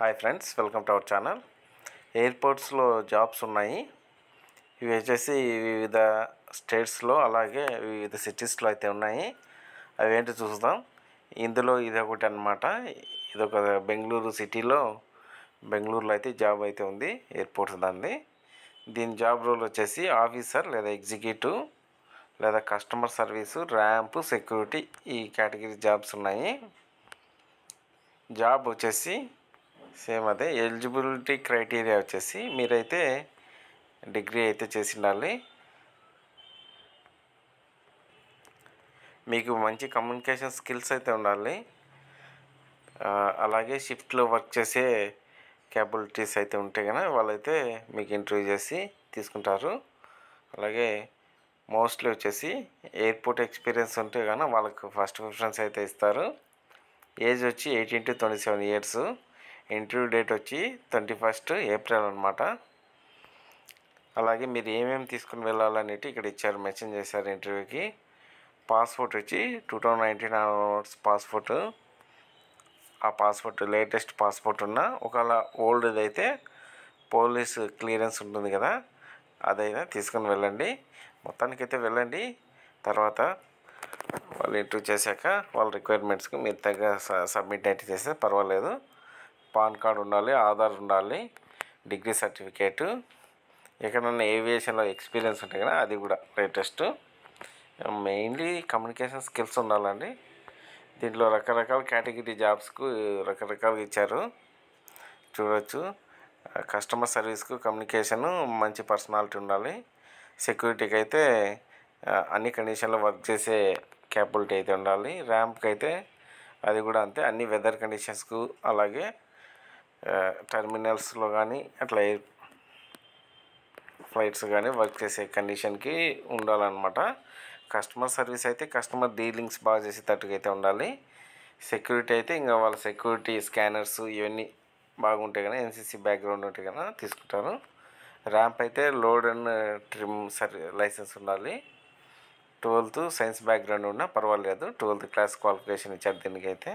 Hi friends welcome to our channel. ఎయిర్పోర్ట్స్లో jobs ఉన్నాయి. ఇవి వచ్చేసి వివిధ స్టేట్స్లో అలాగే వివిధ సిటీస్లో అయితే ఉన్నాయి. అవి ఏంటి చూద్దాం ఇందులో ఇది ఒకటి అనమాట ఇది ఒక బెంగళూరు సిటీలో బెంగళూరులో అయితే జాబ్ అయితే ఉంది ఎయిర్పోర్ట్స్ దాన్ని దీని జాబ్ రోల్ వచ్చేసి ఆఫీసర్ లేదా ఎగ్జిక్యూటివ్ లేదా కస్టమర్ సర్వీసు ర్యాంప్ సెక్యూరిటీ ఈ కేటగిరీ జాబ్స్ ఉన్నాయి. జాబ్ వచ్చేసి సేమ్ అదే ఎలిజిబిలిటీ క్రైటీరియా వచ్చేసి మీరైతే డిగ్రీ అయితే చేసి ఉండాలి మీకు మంచి కమ్యూనికేషన్ స్కిల్స్ అయితే ఉండాలి. అలాగే షిఫ్ట్లో వర్క్ చేసే క్యాపబిలిటీస్ అయితే ఉంటే కనుక వాళ్ళైతే మీకు ఇంటర్వ్యూ చేసి తీసుకుంటారు. అలాగే మోస్ట్లీ వచ్చేసి ఎయిర్పోర్ట్ ఎక్స్పీరియన్స్ ఉంటే కానీ వాళ్ళకు ఫస్ట్ ప్రిఫరెన్స్ అయితే ఇస్తారు. ఏజ్ వచ్చి eighteen to twenty seven years. Interview date వచ్చి ట్వంటీ ఫస్ట్ ఏప్రిల్ అనమాట అలాగే మీరు ఏమేమి తీసుకుని వెళ్ళాలనేది ఇక్కడ ఇచ్చారు మెన్షన్ చేశారు ఇంటర్వ్యూకి. పాస్పోర్ట్ వచ్చి టూ థౌజండ్ నైన్టీన్ పాస్పోర్ట్. ఆ పాస్పోర్ట్ లేటెస్ట్ పాస్పోర్ట్ ఉన్న ఒకవేళ ఓల్డ్ అయితే పోలీస్ క్లియరెన్స్ ఉంటుంది కదా అదైనా తీసుకుని వెళ్ళండి. మొత్తానికైతే వెళ్ళండి. తర్వాత వాళ్ళు ఇంటర్వ్యూ చేశాక వాళ్ళ రిక్వైర్మెంట్స్కి మీరు తగ్గ సబ్మిట్ అయితే చేస్తే పర్వాలేదు. పాన్ కార్డు ఉండాలి ఆధార్ ఉండాలి డిగ్రీ సర్టిఫికేటు. ఎక్కడన్నా ఏవియేషన్లో ఎక్స్పీరియన్స్ ఉంటే కదా అది కూడా లేటెస్ట్. మెయిన్లీ కమ్యూనికేషన్ స్కిల్స్ ఉండాలండి. దీంట్లో రకరకాల కేటగిరీ జాబ్స్కు రకరకాలుగా ఇచ్చారు. చూడొచ్చు. కస్టమర్ సర్వీస్కు కమ్యూనికేషను మంచి పర్సనాలిటీ ఉండాలి. సెక్యూరిటీకి అయితే అన్ని కండిషన్లో వర్క్ చేసే క్యాపబిలిటీ అయితే ఉండాలి. ర్యాంప్కి అయితే అది కూడా అంతే. అన్ని వెదర్ కండిషన్స్కు అలాగే టెర్మినల్స్లో కానీ అట్లా ఎయిర్ ఫ్లైట్స్ కానీ వర్క్ చేసే కండిషన్కి ఉండాలన్నమాట. కస్టమర్ సర్వీస్ అయితే కస్టమర్ డీలింగ్స్ బాగా చేసేటట్టుగా అయితే ఉండాలి. సెక్యూరిటీ అయితే ఇంకా వాళ్ళ సెక్యూరిటీ స్కానర్స్ ఇవన్నీ బాగుంటాయి కానీ ఎన్సీసీ బ్యాక్గ్రౌండ్ ఉంటే కదా తీసుకుంటారు. ర్యాంప్ అయితే load and trim service licence ఉండాలి. ట్వెల్త్ సైన్స్ బ్యాక్గ్రౌండ్ ఉన్నా పర్వాలేదు. ట్వెల్త్ క్లాస్ క్వాలిఫికేషన్ ఇచ్చారు దీనికైతే.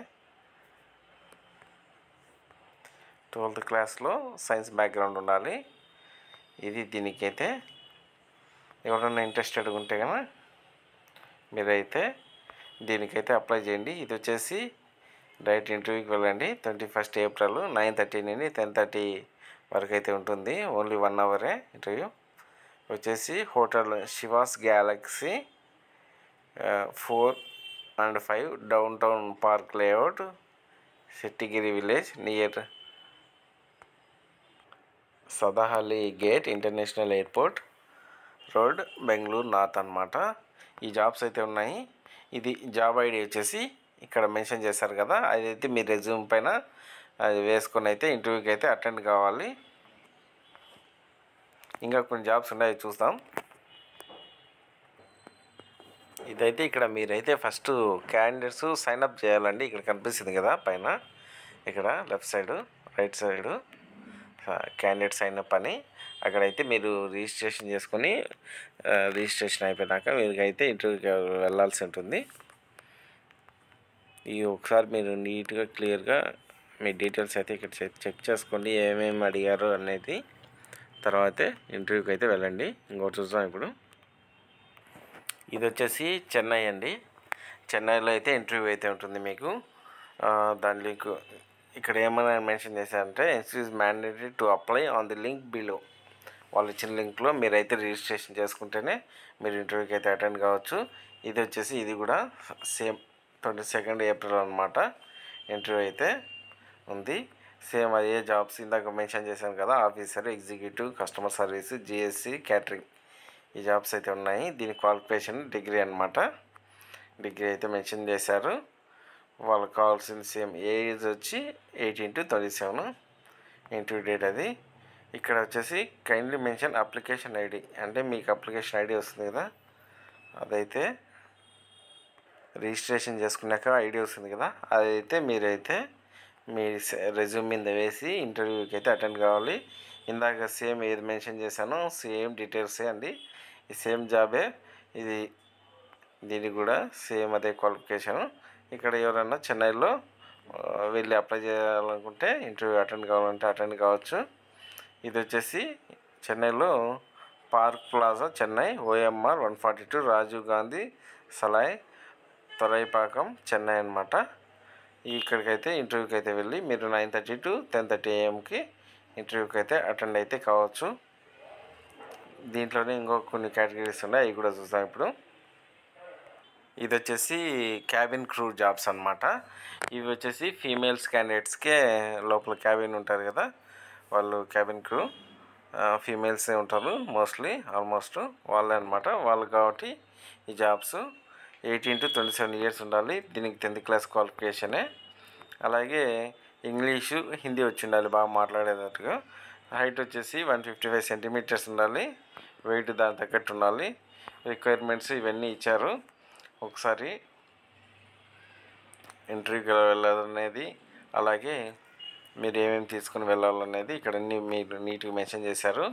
ట్వెల్త్ క్లాస్లో సైన్స్ బ్యాక్గ్రౌండ్ ఉండాలి. ఇది దీనికైతే ఎవరైనా ఇంట్రెస్టెడ్ ఉంటే కనుక మీరైతే దీనికైతే అప్లై చేయండి. ఇది వచ్చేసి డైరెక్ట్ ఇంటర్వ్యూకి వెళ్ళండి. Twenty first April nine thirty నుండి టెన్ థర్టీ వరకు అయితే ఉంటుంది. ఓన్లీ వన్ అవరే ఇంటర్వ్యూ. వచ్చేసి hotel Shivas Galaxy four and five downtown park layout Settigere village near Sadahalli gate international airport road Bengaluru north అనమాట ఈ జాబ్స్ అయితే ఉన్నాయి. ఇది జాబ్ ఐడి వచ్చేసి ఇక్కడ మెన్షన్ చేశారు కదా అదైతే మీ రెజ్యూమ్ పైన అది వేసుకొని అయితే ఇంటర్వ్యూకి అయితే అటెండ్ కావాలి. ఇంకా కొన్ని జాబ్స్ ఉన్నాయి చూస్తాం ఇదైతే ఇక్కడ మీరైతే ఫస్ట్ క్యాండిడేట్స్ సైన్ అప్ చేయాలండి. ఇక్కడ కనిపిస్తుంది కదా పైన. ఇక్కడ left side right side. Candidates అయిన పని. అక్కడైతే మీరు రిజిస్ట్రేషన్ చేసుకొని రిజిస్ట్రేషన్ అయిపోయినాక మీరుకైతే ఇంటర్వ్యూకి వెళ్ళాల్సి ఉంటుంది. ఈ ఒకసారి మీరు నీట్గా క్లియర్గా మీ డీటెయిల్స్ అయితే ఇక్కడ చెక్ చేసుకోండి ఏమేమి అడిగారు అనేది. తర్వాతే ఇంటర్వ్యూకి అయితే వెళ్ళండి. ఇంకోటి చూద్దాం ఇప్పుడు. ఇది వచ్చేసి చెన్నై అండి. చెన్నైలో అయితే ఇంటర్వ్యూ అయితే ఉంటుంది మీకు. దాని లింక్ ఇక్కడ ఏమైనా మెన్షన్ చేశారంటే institute mandatory to apply on the link below వాళ్ళు ఇచ్చిన లింక్లో మీరైతే రిజిస్ట్రేషన్ చేసుకుంటేనే మీరు ఇంటర్వ్యూకి అయితే అటెండ్ కావచ్చు. ఇది వచ్చేసి ఇది కూడా సేమ్ ట్వంటీ సెకండ్ ఏప్రిల్ అనమాట ఇంటర్వ్యూ అయితే ఉంది. సేమ్ అదే జాబ్స్ ఇందాక మెన్షన్ చేశాను కదా officer executive customer service GSC catering ఈ జాబ్స్ అయితే ఉన్నాయి. దీని క్వాలిఫికేషన్ డిగ్రీ అనమాట డిగ్రీ అయితే మెన్షన్ చేశారు. వాళ్ళకి కావాల్సిన సేమ్ ఏజ్ వచ్చి eighteen to thirty seven interview date అది. ఇక్కడ వచ్చేసి కైండ్లీ మెన్షన్ అప్లికేషన్ ఐడి అంటే మీకు అప్లికేషన్ ఐడి వస్తుంది కదా. అదైతే రిజిస్ట్రేషన్ చేసుకున్నాక ఐడి వస్తుంది కదా. అదైతే మీరైతే మీ రెజ్యూమ్ మీద వేసి ఇంటర్వ్యూకి అయితే అటెండ్ కావాలి. ఇందాక సేమ్ ఏది మెన్షన్ చేశానో సేమ్ డీటెయిల్సే అండి. ఈ సేమ్ జాబే ఇది దీనికి కూడా సేమ్ అదే క్వాలిఫికేషన్ ఇక్కడ ఎవరైనా చెన్నైలో వెళ్ళి అప్లై చేయాలనుకుంటే ఇంటర్వ్యూ అటెండ్ కావాలంటే అటెండ్ కావచ్చు. ఇది వచ్చేసి చెన్నైలో park plaza Chennai OMR one forty two Rajiv Gandhi Salai Thoraipakkam Chennai అనమాట ఇక్కడికైతే ఇంటర్వ్యూకి అయితే వెళ్ళి మీరు nine thirty to ten thirty ఏఎంకి ఇంటర్వ్యూకి అయితే అటెండ్ అయితే కావచ్చు. దీంట్లోనే ఇంకో కొన్ని కేటగిరీస్ ఉన్నాయి అవి కూడా చూసాం ఇప్పుడు. ఇది వచ్చేసి క్యాబిన్ క్రూ జాబ్స్ అనమాట ఇవి వచ్చేసి ఫీమేల్స్ క్యాండిడేట్స్కే లోపల క్యాబిన్ ఉంటారు కదా వాళ్ళు క్యాబిన్ క్రూ. ఫీమేల్సే ఉంటారు మోస్ట్లీ ఆల్మోస్ట్ వాళ్ళే అనమాట వాళ్ళు కాబట్టి ఈ jobs eighteen to twenty seven years ఉండాలి దీనికి టెన్త్ క్లాస్ క్వాలిఫికేషనే. అలాగే ఇంగ్లీషు హిందీ వచ్చి ఉండాలి బాగా మాట్లాడేటట్టుగా. హైట్ వచ్చేసి వన్ ఫిఫ్టీ ఫైవ్ సెంటీమీటర్స్ ఉండాలి వెయిట్ దాని తగ్గట్టు ఉండాలి. రిక్వైర్మెంట్స్ ఇవన్నీ ఇచ్చారు. ఒకసారి ఇంటర్వ్యూకి వెళ్ళాలనేది అలాగే మీరు ఏమేమి తీసుకుని వెళ్ళాలనేది ఇక్కడ మీరు నీట్గా మెన్షన్ చేశారు.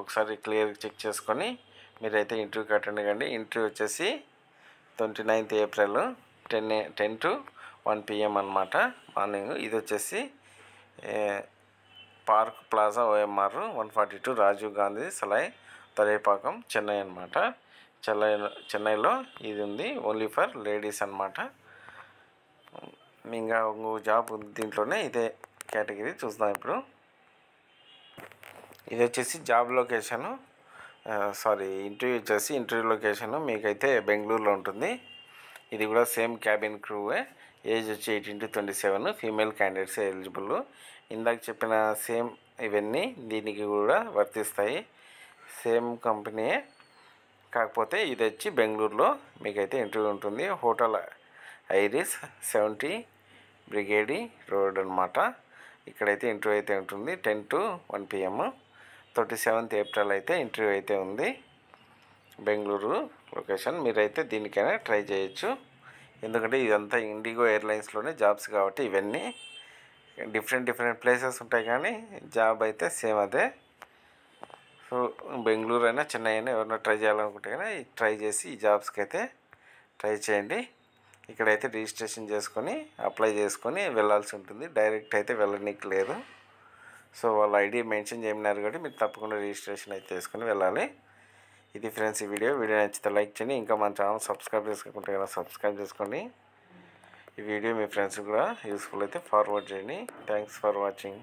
ఒకసారి క్లియర్గా చెక్ చేసుకొని మీరైతే ఇంటర్వ్యూకి అటెండ్ కండి. ఇంటర్వ్యూ వచ్చేసి twenty ninth April ten ten to one PM అనమాట మార్నింగ్ ఇది వచ్చేసి park plaza OMR one forty two Rajiv Gandhi Salai Thoraipakkam Chennai అనమాట చెన్నై చెన్నైలో ఇది ఉంది ఓన్లీ ఫర్ లేడీస్ అనమాట ఇంకా ఇంకో జాబ్ దీంట్లోనే ఇదే కేటగిరీ చూద్దాం ఇప్పుడు. ఇది వచ్చేసి జాబ్ లొకేషను సారీ ఇంటర్వ్యూ వచ్చేసి ఇంటర్వ్యూ లొకేషను మీకైతే బెంగళూరులో ఉంటుంది. ఇది కూడా సేమ్ క్యాబిన్ క్రూవే ఏజ్ వచ్చి eighteen to twenty seven female candidates eligible ఇందాక చెప్పిన సేమ్ ఇవన్నీ దీనికి కూడా వర్తిస్తాయి. సేమ్ కంపెనీయే కాకపోతే ఇది వచ్చి బెంగళూరులో మీకైతే ఇంటర్వ్యూ ఉంటుంది. Hotel Iris seventy Brigade road అనమాట ఇక్కడైతే ఇంటర్వ్యూ అయితే ఉంటుంది. Ten to one PM. Thirty seventh April అయితే ఇంటర్వ్యూ అయితే ఉంది. బెంగళూరు లొకేషన్ మీరైతే దీనికైనా ట్రై చేయొచ్చు. ఎందుకంటే ఇదంతా ఇండిగో ఎయిర్లైన్స్లోనే జాబ్స్ కాబట్టి ఇవన్నీ డిఫరెంట్ డిఫరెంట్ ప్లేసెస్ ఉంటాయి కానీ జాబ్ అయితే సేమ్ అదే. బెంగళూరు అయినా చెన్నై అయినా ఎవరైనా ట్రై చేయాలనుకుంటే కానీ ట్రై చేసి ఈ జాబ్స్కి అయితే ట్రై చేయండి. ఇక్కడైతే రిజిస్ట్రేషన్ చేసుకొని అప్లై చేసుకొని వెళ్ళాల్సి ఉంటుంది. డైరెక్ట్ అయితే వెళ్ళనీకి లేదు. సో వాళ్ళ ఐడి మెన్షన్ చేయమన్నారు కాబట్టి మీరు తప్పకుండా రిజిస్ట్రేషన్ అయితే చేసుకొని వెళ్ళాలి. ఇది ఫ్రెండ్స్ ఈ వీడియో. వీడియో నచ్చితే లైక్ చేయండి. ఇంకా మన ఛానల్ సబ్స్క్రైబ్ చేసుకుంటే కదా సబ్స్క్రైబ్ చేసుకోండి. ఈ వీడియో మీ ఫ్రెండ్స్ కూడా యూస్ఫుల్ అయితే ఫార్వర్డ్ చేయండి. Thanks for watching.